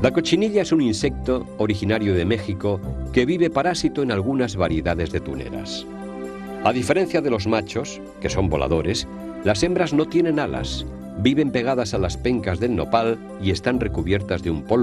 La cochinilla es un insecto originario de México que vive parásito en algunas variedades de tuneras. A diferencia de los machos, que son voladores, las hembras no tienen alas, viven pegadas a las pencas del nopal y están recubiertas de un polvo